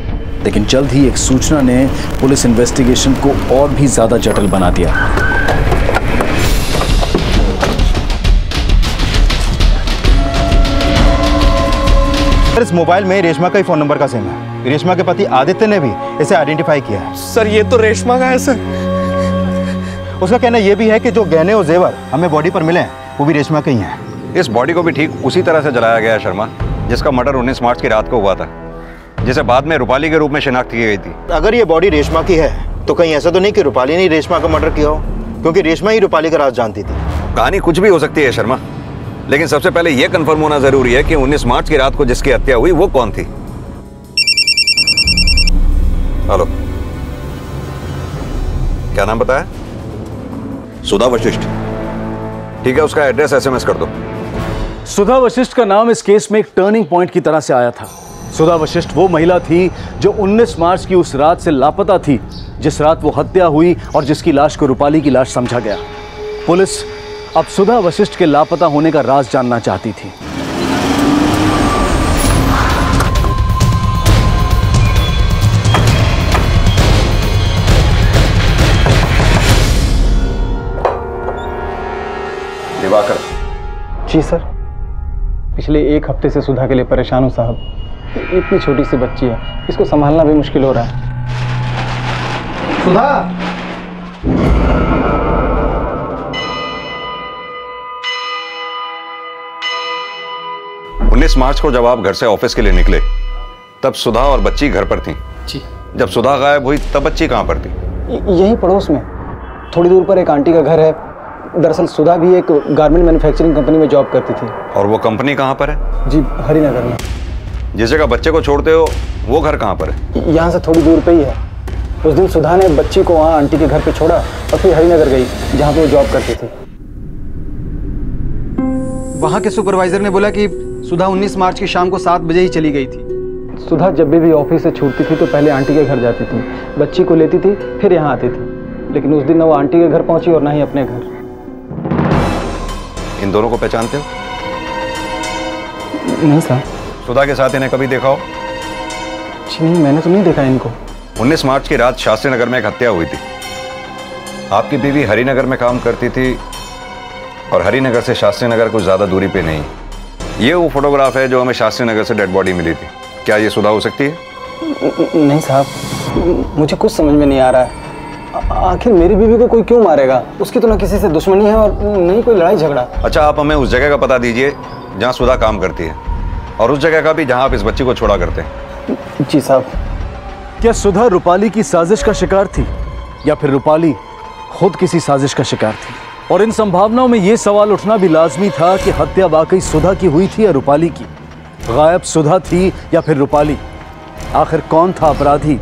लेकिन जल्द ही एक सूचना ने पुलिस इन्वेस्टिगेशन को और भी ज़्यादा जटिल बना दिया। इस मोबाइल में रेशमा का ही फ़ोन नंबर का सिम है। रेशमा के पति आदित्य ने भी इसे आइडेंटिफाई किया है। सर ये तो रेशमा का है सर। उसका कहना यह भी है कि जो गहने और जेवर हमें बॉडी पर मिले हैं वो भी रेशमा के ही हैं। इस बॉडी को भी ठीक उसी तरह से जलाया गया है शर्मा जिसका मर्डर उन्नीस मार्च की रात को हुआ था जिसे बाद में रूपाली के रूप में शिनाख्त की गई थी। अगर ये बॉडी रेशमा की है तो कहीं ऐसा तो नहीं कि रूपाली ने रेशमा का मर्डर किया हो क्योंकि रेशमा ही रूपाली का राज जानती थी। कहानी कुछ भी हो सकती है शर्मा लेकिन सबसे पहले यह कंफर्म होना ज़रूरी है कि 19 मार्च की रात को जिसकी हत्या हुई वो कौन थी? हेलो। क्या नाम बताया? सुधा वशिष्ठ ठीक है, उसका एड्रेस एसएमएस कर दो। सुधा वशिष्ठ का नाम इस केस में एक टर्निंग पॉइंट की तरह से आया था। सुधा वशिष्ठ वो महिला थी जो 19 मार्च की उस रात से लापता थी, जिस रात वो हत्या हुई और जिसकी लाश को रूपाली की लाश समझा गया। पुलिस अब सुधा वशिष्ठ के लापता होने का राज जानना चाहती थी। जी सर। पिछले एक हफ़्ते से सुधा के लिए परेशान हूँ साहब। इतनी छोटी सी बच्ची है। इसको संभालना भी मुश्किल हो रहा है। सुधा! उन्नीस मार्च को जब आप घर से ऑफ़िस के लिए निकले तब सुधा और बच्ची घर पर थी। जी। जब सुधा गायब हुई तब बच्ची कहाँ पर थी? यही पड़ोस में। थोड़ी दूर पर एक आंटी का घर है। दरअसल सुधा भी एक गारमेंट मैन्युफैक्चरिंग कंपनी में जॉब करती थी। और वो कंपनी कहाँ पर है? जी हरिनगर में। जिस जगह बच्चे को छोड़ते हो वो घर कहाँ पर है? यहाँ से थोड़ी दूर पे ही है। उस दिन सुधा ने बच्ची को वहाँ आंटी के घर पे छोड़ा और फिर हरिनगर गई जहाँ पे वो जॉब करती थी। वहाँ के सुपरवाइजर ने बोला कि सुधा 19 मार्च की शाम को सात बजे ही चली गई थी। सुधा जब भी भी ऑफ़िस से छूटती थी तो पहले आंटी के घर जाती थी। बच्ची को लेती थी फिर यहाँ आती थी। लेकिन उस दिन ना वो आंटी के घर पहुँची और ना ही अपने घर। इन दोनों को पहचानते हो? नहीं साहब सुधा के साथ इन्हें कभी देखा हो? जी नहीं मैंने तो नहीं देखा इनको। 19 मार्च की रात शास्त्री नगर में एक हत्या हुई थी। आपकी बीवी हरिनगर में काम करती थी और हरिनगर से शास्त्री नगर कुछ ज़्यादा दूरी पे नहीं। ये वो फोटोग्राफ है जो हमें शास्त्री नगर से डेड बॉडी मिली थी। क्या ये सुधा हो सकती है? नहीं साहब मुझे कुछ समझ में नहीं आ रहा है। आखिर मेरी बीवी को कोई क्यों मारेगा? उसकी तो ना किसी से दुश्मनी है और न ही कोई लड़ाई झगड़ा। अच्छा आप हमें उस जगह का पता दीजिए जहाँ सुधा काम करती है। और उस जगह का भी जहाँ आप इस बच्ची को छोड़ा करते हैं। जी साहब। क्या सुधा रूपाली की साजिश का शिकार थी? या फिर रूपाली खुद किसी साजिश का शिकार थी? और इन संभावनाओं में यह सवाल उठना भी लाजमी था कि हत्या वाकई सुधा की हुई थी या रूपाली की? गायब सुधा थी या फिर रूपाली? आखिर कौन था अपराधी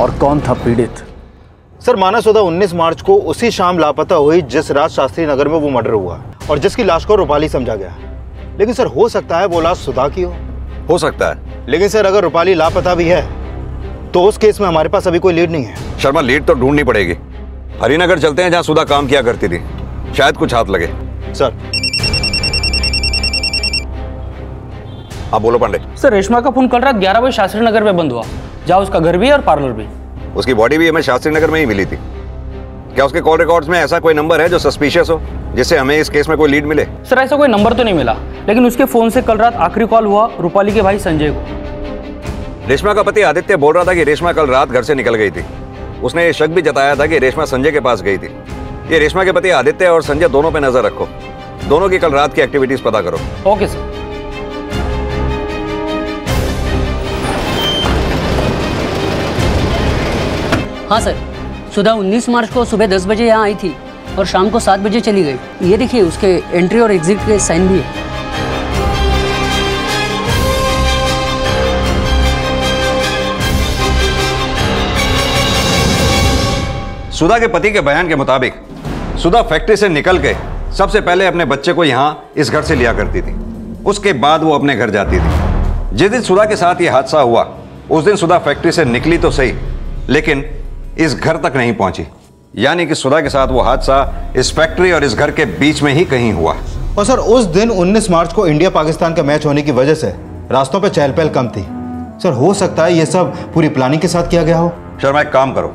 और कौन था पीड़ित? सर माना सुधा 19 मार्च को उसी शाम लापता हुई जिस रात शास्त्री नगर में वो मर्डर हुआ और जिसकी लाश को रूपाली समझा गया। लेकिन सर हो सकता है वो लाश सुधा की हो? हो सकता है। लेकिन सर अगर रूपाली लापता भी है तो उस केस में हमारे पास अभी कोई लीड नहीं है। शर्मा लीड तो ढूंढनी पड़ेगी। हरिनगर चलते हैं जहाँ सुधा काम किया करती थी। शायद कुछ हाथ लगे। सर। आप बोलो पांडे। सर रेशमा का फ़ोन कल रात ग्यारह बजे शास्त्री नगर में बंद हुआ। जहाँ उसका घर भी है और पार्लर भी। उसकी बॉडी भी हमें शास्त्री नगर में ही मिली थी। क्या उसके कॉल रिकॉर्ड्स में ऐसा कोई नंबर है जो सस्पिशियस हो जिससे हमें इस केस में कोई लीड मिले? सर ऐसा कोई नंबर तो नहीं मिला लेकिन उसके फ़ोन से कल रात आखिरी कॉल हुआ रूपाली के भाई संजय को। रेशमा का पति आदित्य बोल रहा था कि रेशमा कल रात घर से निकल गई थी। उसने ये शक भी जताया था कि रेशमा संजय के पास गई थी। ये रेशमा के पति आदित्य और संजय दोनों पे नज़र रखो। दोनों की कल रात की एक्टिविटीज़ पता करो। ओके सर हाँ सर सुधा 19 मार्च को सुबह 10 बजे यहाँ आई थी और शाम को 7 बजे चली गई। ये देखिए, उसके एंट्री और एग्जिट के साइन भी है। सुधा के पति के बयान के मुताबिक, सुधा फैक्ट्री से निकल के सबसे पहले अपने बच्चे को यहाँ इस घर से लिया करती थी। उसके बाद वो अपने घर जाती थी। जिस दिन सुधा के साथ ये हादसा हुआ, उस दिन सुधा फैक्ट्री से निकली तो सही, लेकिन इस घर तक नहीं पहुँची। यानी कि सुधा के साथ वो हादसा इस फैक्ट्री और इस घर के बीच में ही कहीं हुआ। और सर उस दिन 19 मार्च को इंडिया पाकिस्तान का मैच होने की वजह से रास्तों पर चहल पहल कम थी। सर हो सकता है ये सब पूरी प्लानिंग के साथ किया गया हो? शर्मा एक काम करो।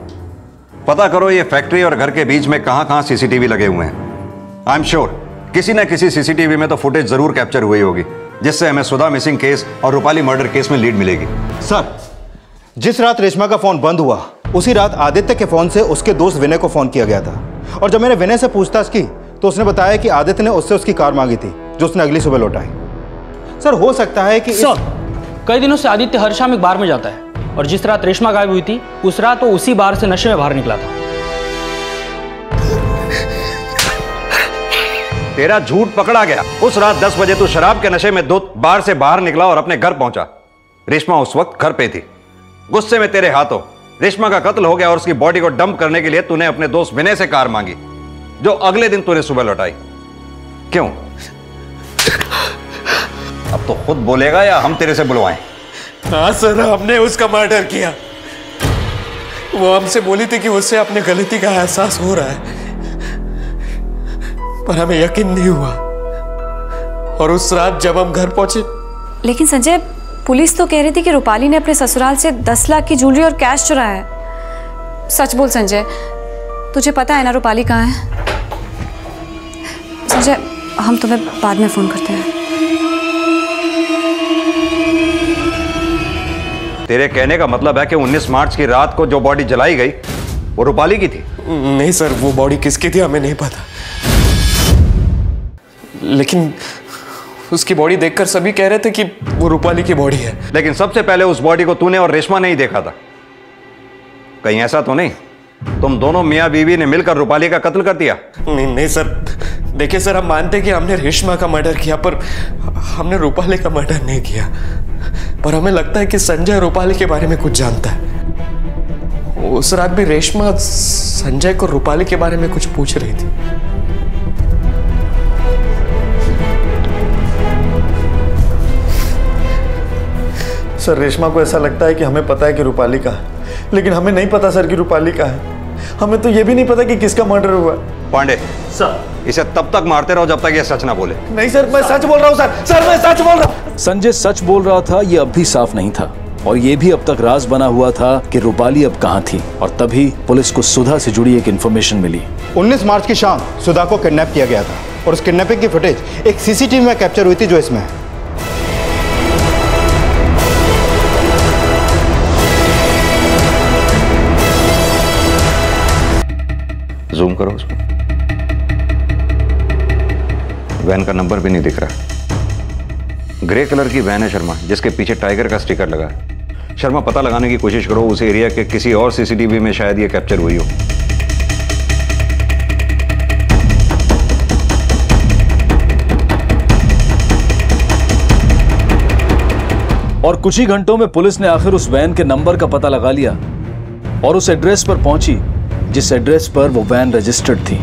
पता करो ये फैक्ट्री और घर के बीच में कहाँ कहाँ सीसीटीवी लगे हुए हैं। आई एम श्योर किसी न किसी सीसीटीवी में तो फुटेज ज़रूर कैप्चर हुई होगी जिससे हमें सुधा मिसिंग केस और रूपाली मर्डर केस में लीड मिलेगी। सर जिस रात रेशमा का फ़ोन बंद हुआ उसी रात आदित्य के फ़ोन से उसके दोस्त विनय को फ़ोन किया गया था। और जब मैंने विनय से पूछताछ की तो उसने बताया कि आदित्य ने उससे उसकी कार मांगी थी जो उसने अगली सुबह लौटाई। सर हो सकता है कि इस... सर कई दिनों से आदित्य हर शाम एक बार में जाता है और जिस रात रेशमा गायब हुई थी उस रात वो उसी बार से नशे में बाहर निकला था। तेरा झूठ पकड़ा गया। उस रात 10 बजे तू शराब के नशे में दो बार से बाहर निकला और अपने घर पहुँचा। रेशमा उस वक्त घर पे थी। गुस्से में तेरे हाथों रेशमा का कत्ल हो गया और उसकी बॉडी को डंप करने के लिए तूने अपने दोस्त विनय से कार मांगी जो अगले दिन तूने सुबह लौटाई। क्यों? अब तो खुद बोलेगा या हम तेरे से बुलवाएँ? हाँ सर हमने उसका मर्डर किया। वो हमसे बोली थी कि उससे अपने गलती का एहसास हो रहा है। पर हमें यकीन नहीं हुआ। और उस रात जब हम घर पहुँचे लेकिन संजय पुलिस तो कह रही थी कि रूपाली ने अपने ससुराल से दस लाख की ज्वेलरी और कैश चुराया है। सच बोल संजय तुझे पता है ना रूपाली कहाँ है? संजय हम तुम्हें बाद में फ़ोन करते हैं। तेरे कहने का मतलब है कि 19 मार्च की रात को जो बॉडी जलाई गई वो रूपाली की थी? नहीं सर वो बॉडी किसकी थी हमें नहीं पता। लेकिन उसकी बॉडी देखकर सभी कह रहे थे कि वो रूपाली की बॉडी है। लेकिन सबसे पहले उस बॉडी को तूने और रेशमा ने ही देखा था। कहीं ऐसा तो नहीं? तुम दोनों मियाँ बीवी ने मिलकर रूपाली का कत्ल कर दिया। नहीं नहीं सर। देखिए सर हम मानते कि हमने रेशमा का मर्डर किया पर हमने रूपाली का मर्डर नहीं किया। पर हमें लगता है कि संजय रूपाली के बारे में कुछ जानता है। उस रात भी रेशमा संजय को रूपाली के बारे में कुछ पूछ रही थी। सर रेशमा को ऐसा लगता है कि हमें पता है कि रूपाली का है। लेकिन हमें नहीं पता सर कि रूपाली का है। हमें तो ये भी नहीं पता कि किसका मर्डर हुआ। है पांडे। सर। इसे तब तक मारते रहो जब तक ये सच ना बोले। नहीं सर मैं सच बोल रहा हूँ सर। सर मैं सच बोल रहा हूँ। संजय सच बोल रहा था ये अब भी साफ़ नहीं था। और ये भी अब तक राज बना हुआ था कि रूपाली अब कहाँ थी। और तभी पुलिस को सुधा से जुड़ी एक इन्फॉर्मेशन मिली। 19 मार्च की शाम सुधा को किडनैप किया गया था। और उस किडनैपिंग की फुटेज एक सीसीटीवी में कैप्चर हुई थी जो इसमें है। जूम करो उसको वैन का नंबर भी नहीं दिख रहा। ग्रे कलर की वैन है शर्मा, जिसके पीछे टाइगर का स्टिकर लगा है। शर्मा, पता लगाने की कोशिश करो, उस एरिया के किसी और सीसीटीवी में शायद ये कैप्चर हुई हो। और कुछ ही घंटों में पुलिस ने आखिर उस वैन के नंबर का पता लगा लिया और उस एड्रेस पर पहुँची। जिस एड्रेस पर वो वैन रजिस्टर्ड थी।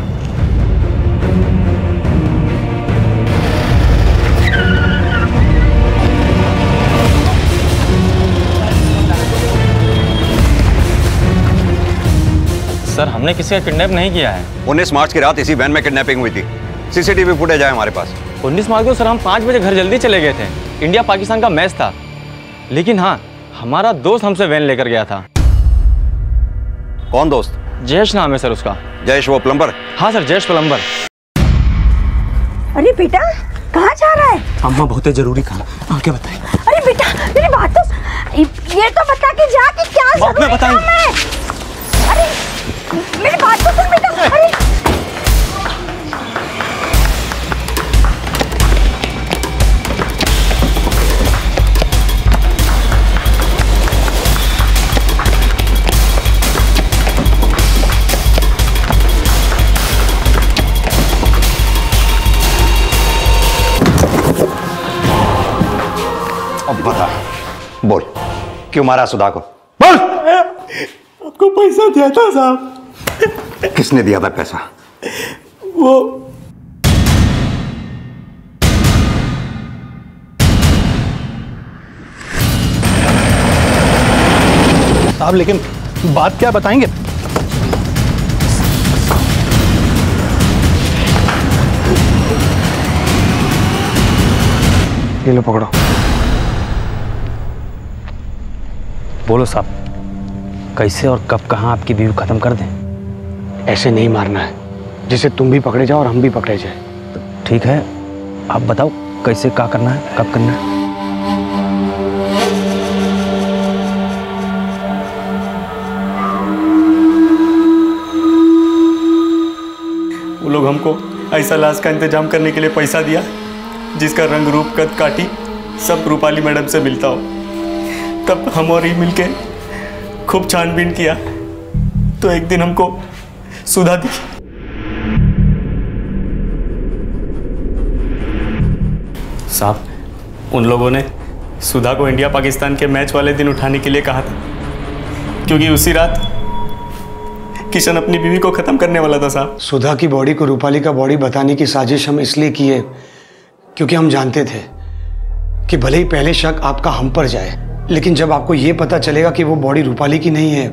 सर हमने किसी का किडनैप नहीं किया है। 19 मार्च की रात इसी वैन में किडनैपिंग हुई थी। सीसीटीवी फुटेज है हमारे पास। 19 मार्च को सर हम पाँच बजे घर जल्दी चले गए थे। इंडिया पाकिस्तान का मैच था। लेकिन हाँ हमारा दोस्त हमसे वैन लेकर गया था। कौन दोस्त? जयेश नाम है सर उसका। जयेश वो प्लम्बर हाँ सर जयेश प्लम्बर अरे बेटा कहाँ जा रहा है? अम्मा बहुत ज़रूरी काम। आके बताए अरे बेटा मेरी बात तो ये तो बता के जा कि क्या ज़रूरी काम है। अरे मेरी बात तो सुन क्यों मारा सुधा को? बोल। आपको पैसा दिया था साहब। किसने दिया था पैसा? वो साहब लेकिन बात क्या बताएँगे? ये लो पकड़ो। बोलो साहब कैसे और कब कहाँ आपकी बीवी खत्म कर दें? ऐसे नहीं मारना है। जिसे तुम भी पकड़े जाओ और हम भी पकड़े जाए। ठीक है आप बताओ कैसे क्या करना है कब करना है? वो लोग हमको ऐसा लाश का इंतज़ाम करने के लिए पैसा दिया जिसका रंग रूप कद काटी सब रूपाली मैडम से मिलता हो। तब हम और ही मिलके खूब छानबीन किया। तो एक दिन हमको सुधा दिखी साहब, उन लोगों ने सुधा को इंडिया पाकिस्तान के मैच वाले दिन उठाने के लिए कहा था। क्योंकि उसी रात किशन अपनी बीवी को खत्म करने वाला था, साहब। सुधा की बॉडी को रूपाली का बॉडी बताने की साजिश हम इसलिए किए क्योंकि हम जानते थे कि भले ही पहले शक आपका हम पर जाए लेकिन जब आपको ये पता चलेगा कि वो बॉडी रूपाली की नहीं है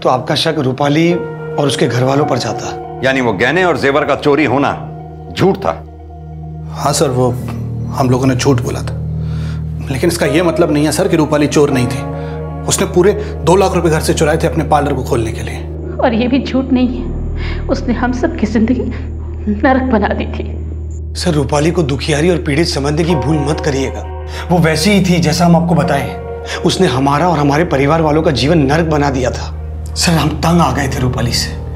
तो आपका शक रूपाली और उसके घर वालों पर जाता। यानी वो गहने और जेवर का चोरी होना झूठ था। हाँ सर वो हम लोगों ने झूठ बोला था। लेकिन इसका यह मतलब नहीं है सर कि रूपाली चोर नहीं थी। उसने पूरे दो लाख रुपए घर से चुराए थे अपने पार्लर को खोलने के लिए। और ये भी झूठ नहीं है। उसने हम सब की ज़िंदगी नरक बना दी थी। सर रूपाली को दुखियारी और पीड़ित समझने की भूल मत करिएगा। वो वैसी ही थी जैसा हम आपको बताएँ। उसने हमारा और हमारे परिवार वालों का जीवन नरक बना दिया था। सर हम तंग आ गए थे रूपाली से।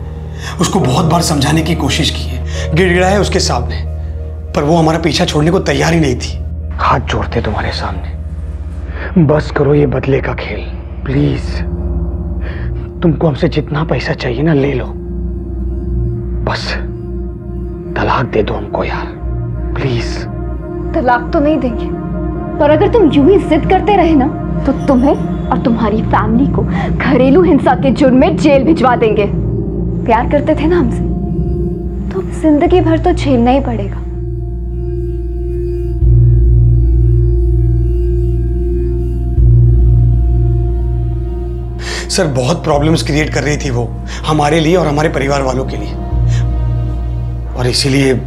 उसको बहुत बार समझाने की कोशिश की है। गिड़गिड़ाए उसके सामने। पर वो हमारा पीछा छोड़ने को तैयार ही नहीं थी। हाथ जोड़ते तुम्हारे सामने। बस करो ये बदले का खेल। प्लीज़। तुमको हमसे जितना पैसा चाहिए ना ले लो। बस। तलाक दे दो हमको यार। प्लीज़। तलाक तो नहीं देंगे। पर अगर तुम यूँ ही जिद करते रहे ना तो तुम्हें और तुम्हारी फैमिली को घरेलू हिंसा के जुर्म में जेल भिजवा देंगे। प्यार करते थे ना हमसे? तो ज़िंदगी भर तो झेलना ही पड़ेगा। सर, बहुत प्रॉब्लम्स क्रिएट कर रही थी वो, हमारे लिए और हमारे परिवार वालों के लिए। और इसीलिए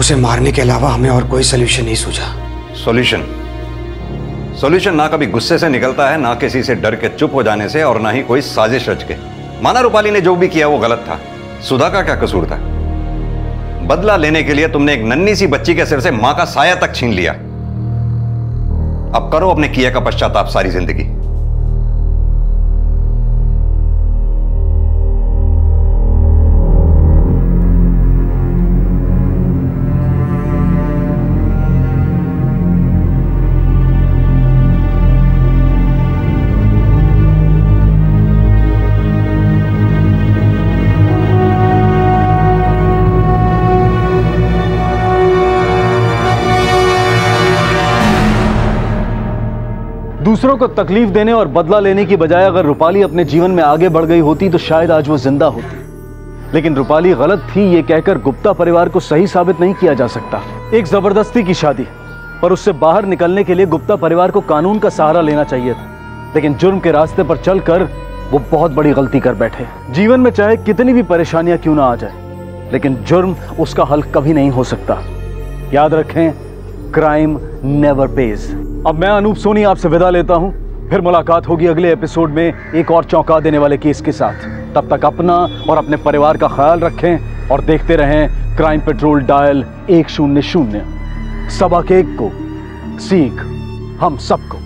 उसे मारने के अलावा हमें और कोई सोल्यूशन नहीं सूझा। सॉल्यूशन। सॉल्यूशन ना कभी गुस्से से निकलता है, ना किसी से डर के चुप हो जाने से और ना ही कोई साजिश रच के। माना रूपाली ने जो भी किया वो गलत था। सुधा का क्या कसूर था? बदला लेने के लिए तुमने एक नन्ही सी बच्ची के सिर से माँ का साया तक छीन लिया। अब करो अपने किया का पश्चाताप सारी ज़िंदगी। दूसरों को तकलीफ़ देने और बदला लेने की बजाय अगर रूपाली अपने जीवन में आगे बढ़ गई होती तो शायद आज वो ज़िंदा होती। लेकिन रूपाली गलत थी ये कहकर गुप्ता परिवार को सही साबित नहीं किया जा सकता। एक ज़बरदस्ती की शादी पर उससे बाहर निकलने के लिए गुप्ता परिवार को कानून का सहारा लेना चाहिए था। लेकिन जुर्म के रास्ते पर चलकर वो बहुत बड़ी गलती कर बैठे। जीवन में चाहे कितनी भी परेशानियाँ क्यों ना आ जाए, लेकिन जुर्म उसका हल कभी नहीं हो सकता। याद रखें क्राइम नेवर पेज अब मैं अनूप सोनी आपसे विदा लेता हूँ। फिर मुलाकात होगी अगले एपिसोड में एक और चौंका देने वाले केस के साथ। तब तक अपना और अपने परिवार का ख्याल रखें और देखते रहें क्राइम पेट्रोल डायल एक शून्य शून्य। सबक एक को, सीख हम सबको।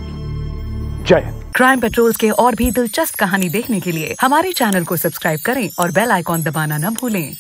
जय क्राइम पेट्रोल के और भी दिलचस्प कहानी देखने के लिए हमारे चैनल को सब्सक्राइब करें और बेल आइकॉन दबाना न भूलें।